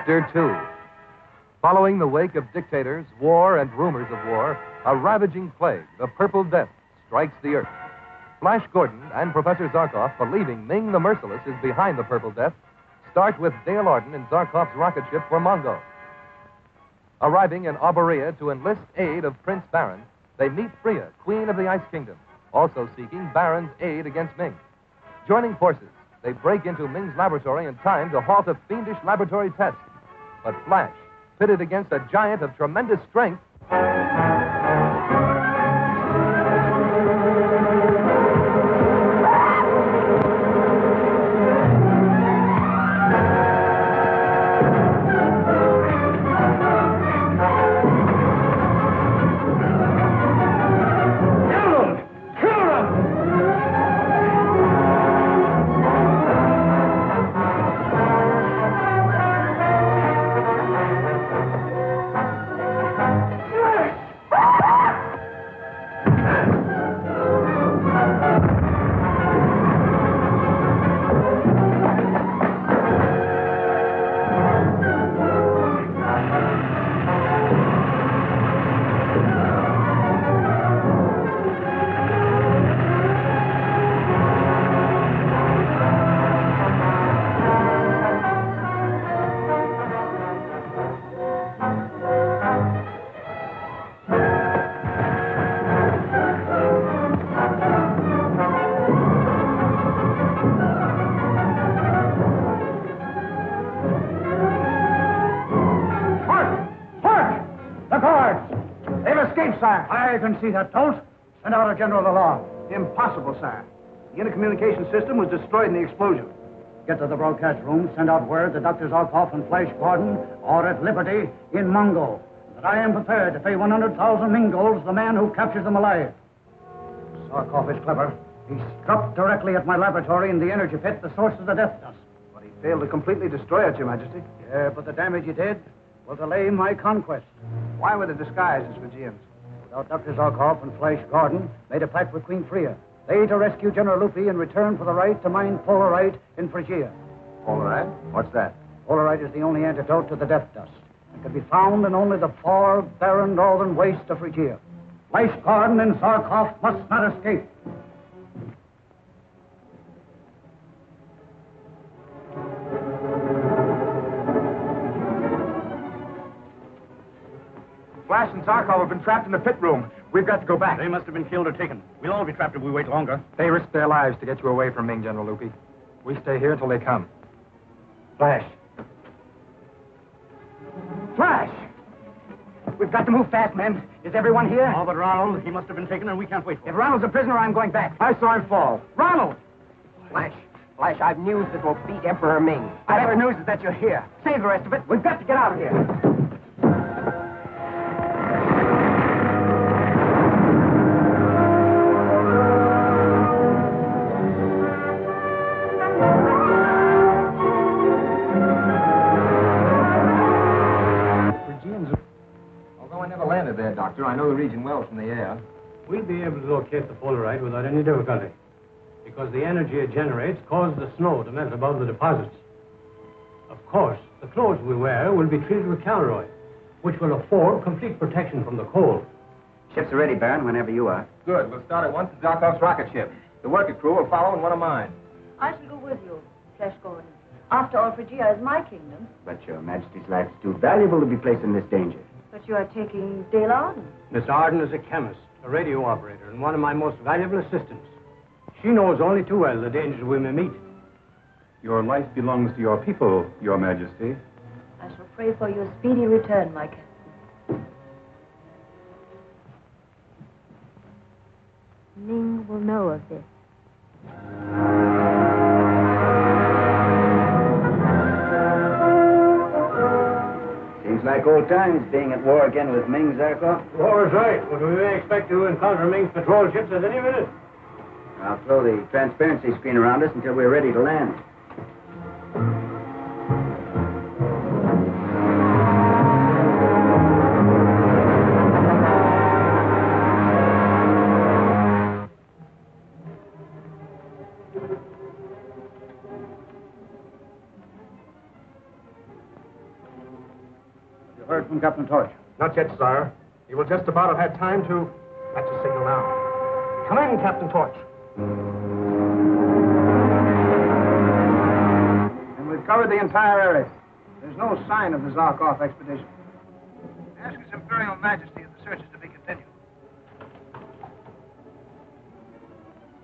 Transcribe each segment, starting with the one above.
Chapter 2. Following the wake of dictators, war, and rumors of war, a ravaging plague, the Purple Death, strikes the Earth. Flash Gordon and Professor Zarkov, believing Ming the Merciless is behind the Purple Death, start with Dale Arden in Zarkov's rocket ship for Mongo. Arriving in Arborea to enlist aid of Prince Barin, they meet Freya, Queen of the Ice Kingdom, also seeking Barin's aid against Ming. Joining forces, they break into Ming's laboratory in time to halt a fiendish laboratory test. But Flash, pitted against a giant of tremendous strength, I can see that. Don't send out a general alarm. Impossible, sir. The intercommunication system was destroyed in the explosion. Get to the broadcast room, send out word that Dr. Zarkov and Flash Gordon are at liberty in Mongo. That I am prepared to pay 100,000 Mingols the man who captures them alive. Zarkov is clever. He struck directly at my laboratory in the energy pit, the source of the death dust. But he failed to completely destroy it, Your Majesty. Yeah, but the damage he did will delay my conquest. Why were the disguises for Phrygians? Without Dr. Zarkov and Flash Gordon made a pact with Queen Freya. They to rescue General Lupi in return for the right to mine Polaroid in Phrygia. Polaroid? What's that? Polaroid is the only antidote to the death dust. It can be found in only the far, barren northern waste of Phrygia. Flash Gordon and Zarkov must not escape. Zarkov have been trapped in the pit room. We've got to go back. They must have been killed or taken. We'll all be trapped if we wait longer. They risked their lives to get you away from Ming, General Lupi. We stay here until they come. Flash. Flash! We've got to move fast, men. Is everyone here? Oh, but Ronal, he must have been taken and we can't wait for If. Ronal's a prisoner, I'm going back. I saw him fall. Ronal! Flash, Flash, I've news that will beat Emperor Ming. The better news is that you're here. Save the rest of it. We've got to get out of here. I know the region well from the air. We'll be able to locate the Polaroid without any difficulty. Because the energy it generates causes the snow to melt above the deposits. Of course, the clothes we wear will be treated with caloroid, which will afford complete protection from the cold. Ships are ready, Barin, whenever you are. Good. We'll start at once in Zarkov's rocket ship. The working crew will follow in one of mine. I shall go with you, Flash Gordon. After all, Phrygia is my kingdom. But your Majesty's life is too valuable to be placed in this danger. But you are taking Dale Arden. Miss Arden is a chemist, a radio operator, and one of my most valuable assistants. She knows only too well the dangers we may meet. Your life belongs to your people, Your Majesty. I shall pray for your speedy return, my captain. Ming will know of this. Seems like old times being at war again with Ming Zarkov. War is right, but we may expect to encounter Ming's patrol ships at any minute. I'll throw the transparency screen around us until we're ready to land. From Captain Torch. Not yet, sire. He will just about have had time to... That's a signal now. Come in, Captain Torch. And we've covered the entire area. There's no sign of the Zarkov expedition. Ask His Imperial Majesty if the search is to be continued.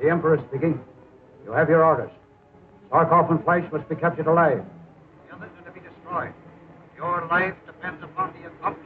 The Emperor is speaking. You have your orders. Zarkov and Flash must be captured alive. The others are to be destroyed. Your life upon the accomplishment of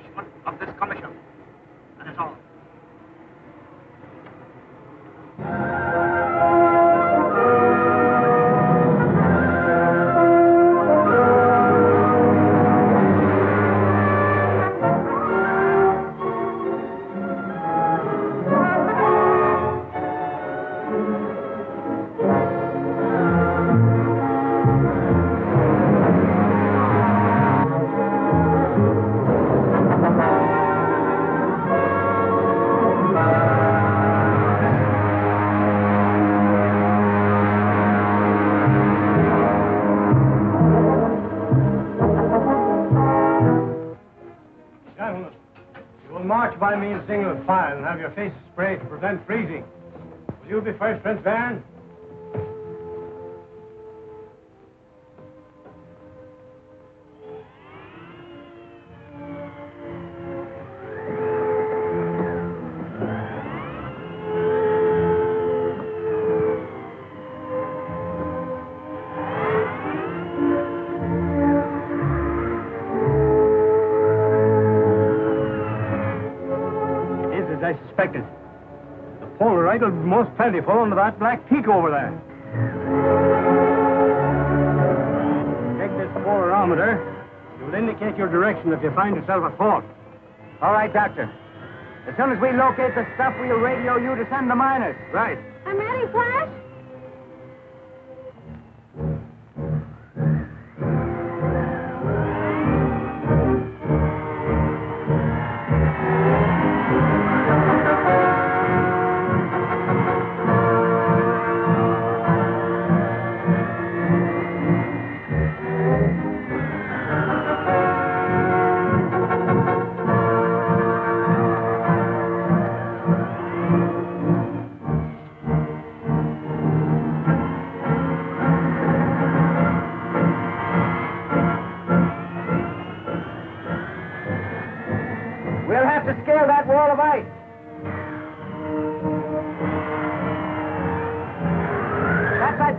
single file and have your faces sprayed to prevent freezing. Will you be first, Prince Barin? Most plentiful under that black peak over there. Take this polarimeter. It will indicate your direction if you find yourself at fault. All right, Doctor. As soon as we locate the stuff, we'll radio you to send the miners. Right. I'm ready, Flash.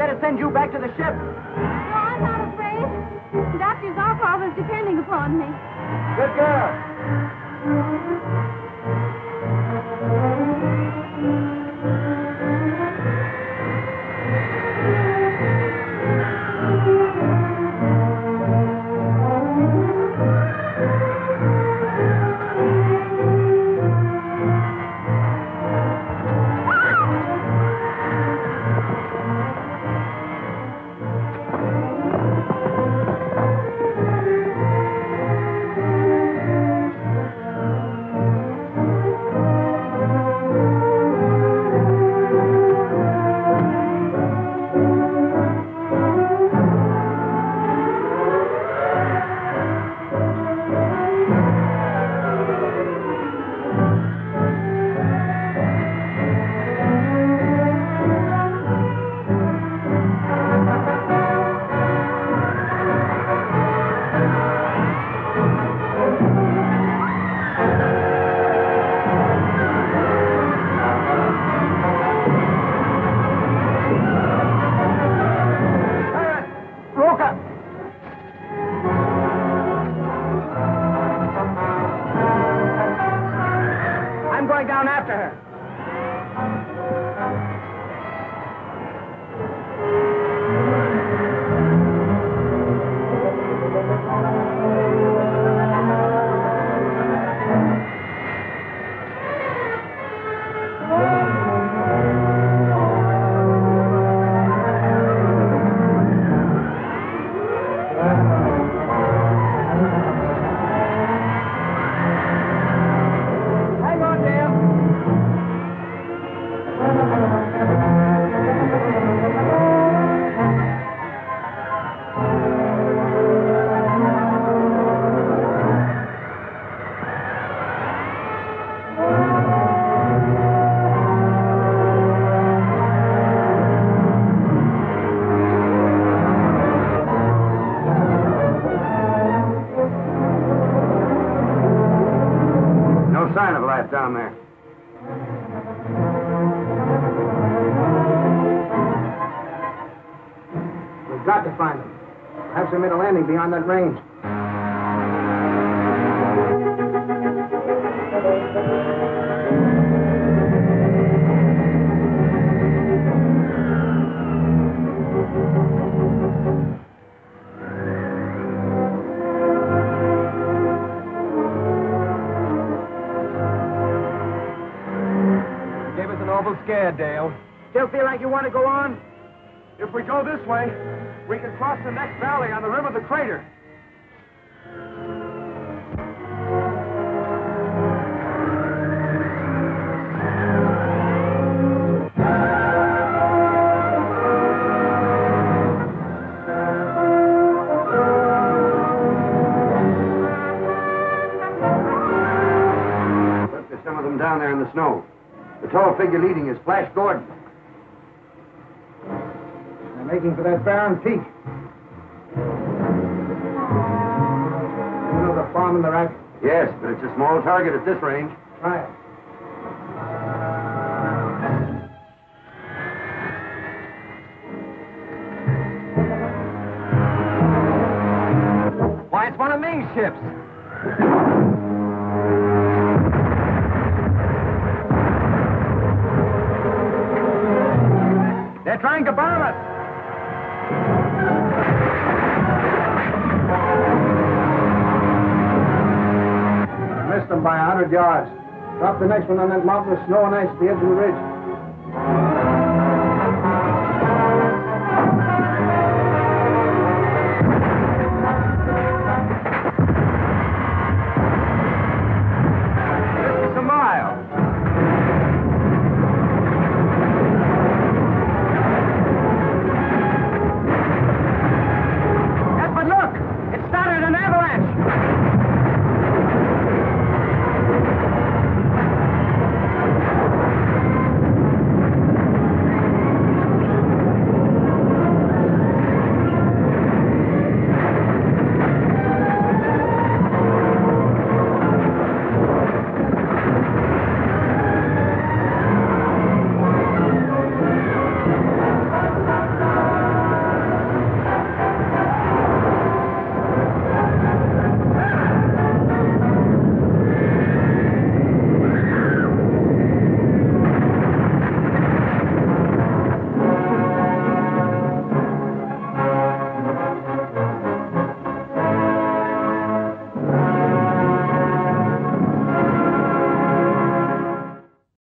Better send you back to the ship. No, I'm not afraid. Dr. Zarkov is depending upon me. Good girl. Down there. We've got to find them. Perhaps they made a landing beyond that range. Scare, Dale. Still feel like you want to go on? If we go this way, we can cross the next valley on the rim of the crater. Some of them down there in the snow. The tall figure leading is Flash Gordon. They're making for that barren peak. You know the farm in the rack? Yes, but it's a small target at this range. Try it. Why, it's one of Ming's ships. by a hundred yards. Drop the next one on that mountain of snow and ice at the edge of the ridge.